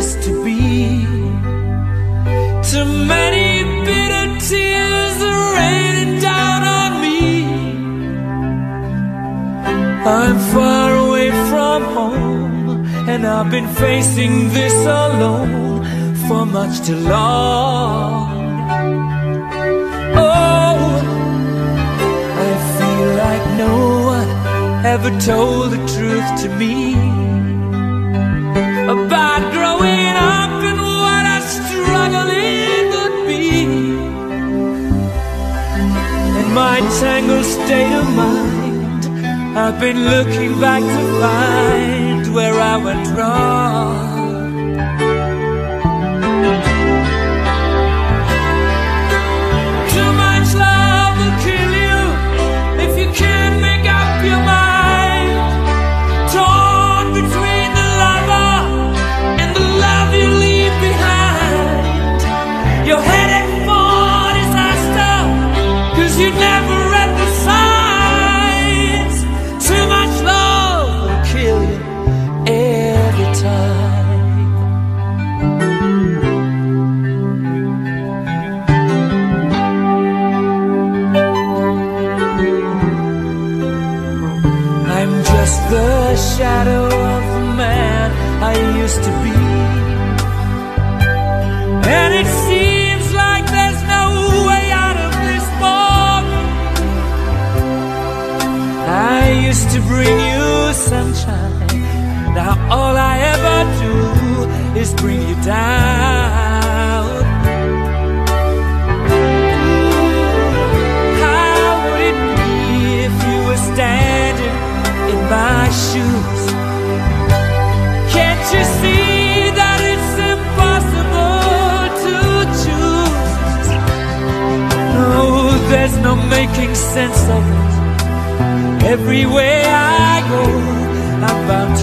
to be. Too many bitter tears are raining down on me. I'm far away from home, and I've been facing this alone for much too long. Oh, I feel like no one ever told the truth to me my tangled state of mind, I've been looking back to find where I went wrong. Used to bring you sunshine. Now all I ever do is bring you down. How would it be if you were standing in my shoes? Can't you see that it's impossible to choose? No, there's no making sense of it. Everywhere I go, I'm bound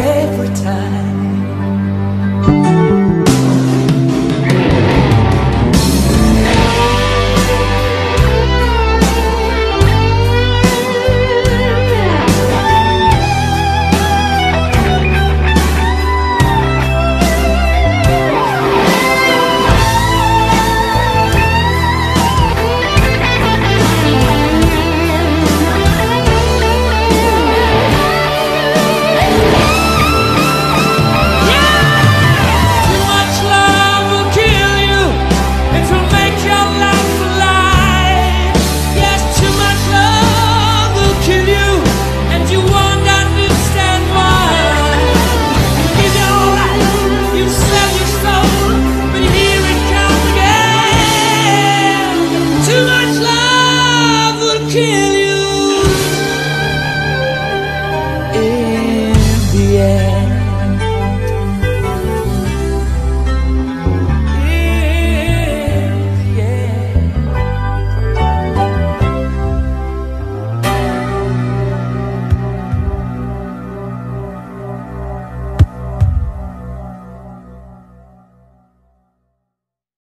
every time.